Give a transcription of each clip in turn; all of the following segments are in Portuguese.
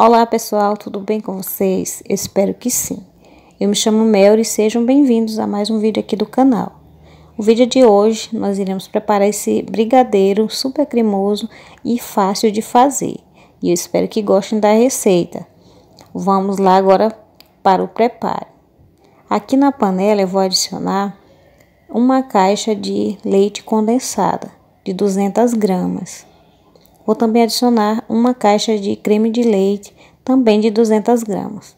Olá pessoal, tudo bem com vocês? Espero que sim. Eu me chamo Mel e sejam bem-vindos a mais um vídeo aqui do canal. O vídeo de hoje nós iremos preparar esse brigadeiro super cremoso e fácil de fazer. E eu espero que gostem da receita. Vamos lá agora para o preparo. Aqui na panela eu vou adicionar uma caixa de leite condensada de 200 gramas. Vou também adicionar uma caixa de creme de leite, também de 200 gramas.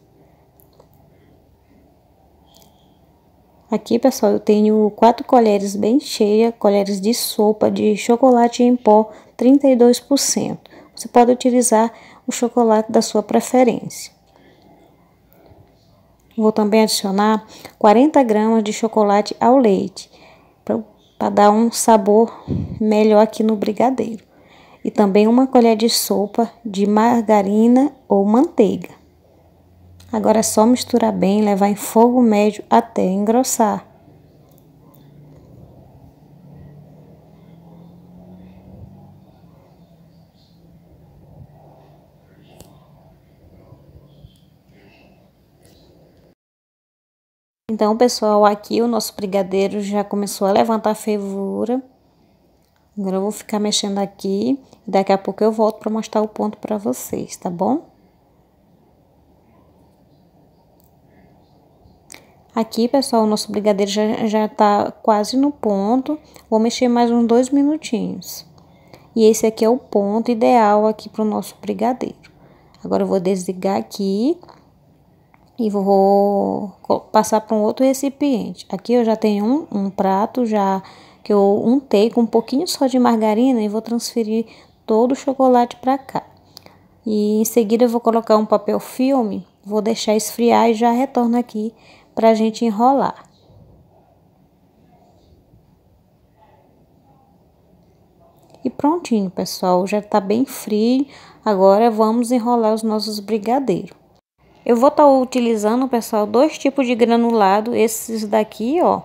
Aqui, pessoal, eu tenho quatro colheres bem cheias, colheres de sopa de chocolate em pó 32%. Você pode utilizar o chocolate da sua preferência. Vou também adicionar 40 gramas de chocolate ao leite, para dar um sabor melhor aqui no brigadeiro e também uma colher de sopa de margarina ou manteiga. Agora é só misturar bem, levar em fogo médio até engrossar. Então, pessoal, aqui o nosso brigadeiro já começou a levantar fervura. Agora eu vou ficar mexendo aqui e daqui a pouco eu volto para mostrar o ponto para vocês, tá bom? Aqui, pessoal, o nosso brigadeiro já, já tá quase no ponto. Vou mexer mais uns dois minutinhos. E esse aqui é o ponto ideal aqui para o nosso brigadeiro. Agora eu vou desligar aqui e vou passar para um outro recipiente. Aqui eu já tenho um, um prato já que eu untei com um pouquinho só de margarina e vou transferir todo o chocolate para cá. E em seguida eu vou colocar um papel filme, vou deixar esfriar e já retorno aqui para a gente enrolar. E prontinho, pessoal, já tá bem frio. Agora vamos enrolar os nossos brigadeiros. Eu vou estar tá utilizando, pessoal, dois tipos de granulado, esses daqui, ó,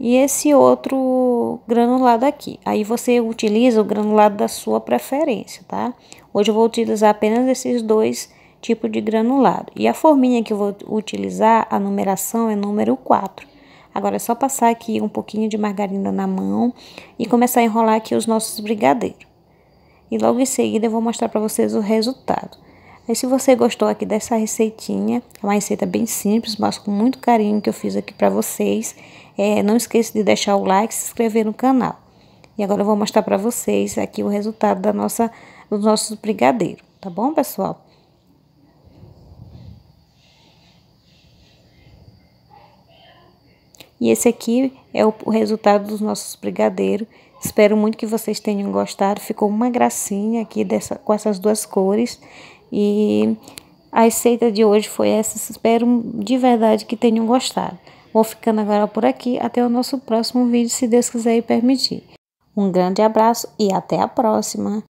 e esse outro granulado aqui. Aí você utiliza o granulado da sua preferência, tá? Hoje eu vou utilizar apenas esses dois tipos de granulado. E a forminha que eu vou utilizar, a numeração é número 4. Agora é só passar aqui um pouquinho de margarina na mão e começar a enrolar aqui os nossos brigadeiros. E logo em seguida eu vou mostrar para vocês o resultado. Aí se você gostou aqui dessa receitinha, é uma receita bem simples, mas com muito carinho que eu fiz aqui para vocês. É, não esqueça de deixar o like e se inscrever no canal. E agora eu vou mostrar para vocês aqui o resultado da nossa, dos nossos brigadeiros, tá bom, pessoal? E esse aqui é o, o resultado dos nossos brigadeiros. Espero muito que vocês tenham gostado. Ficou uma gracinha aqui dessa, com essas duas cores. E a receita de hoje foi essa. Espero de verdade que tenham gostado. Vou ficando agora por aqui. Até o nosso próximo vídeo, se Deus quiser e permitir. Um grande abraço e até a próxima!